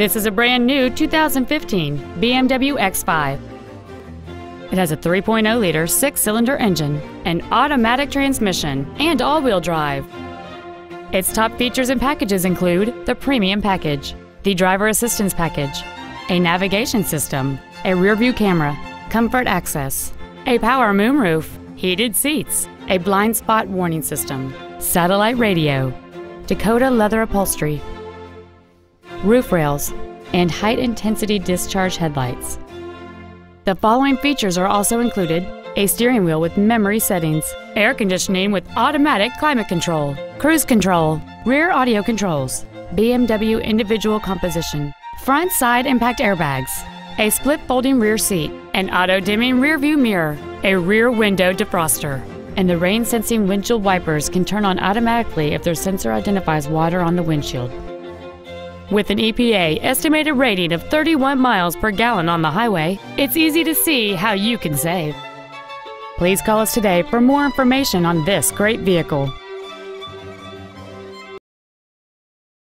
This is a brand new 2015 BMW X5. It has a 3.0 liter six cylinder engine, an automatic transmission, and all wheel drive. Its top features and packages include the Premium Package, the Driver Assistance Package, a navigation system, a rear view camera, comfort access, a power moonroof, heated seats, a blind spot warning system, satellite radio, Dakota leather upholstery, roof rails, and high intensity discharge headlights. The following features are also included a steering wheel with memory settings, air conditioning with automatic climate control, cruise control, rear audio controls, BMW individual composition, front side impact airbags, a split folding rear seat, an auto dimming rear view mirror, a rear window defroster, and the rain sensing windshield wipers can turn on automatically if their sensor identifies water on the windshield. With an EPA estimated rating of 31 miles per gallon on the highway, it's easy to see how you can save. Please call us today for more information on this great vehicle.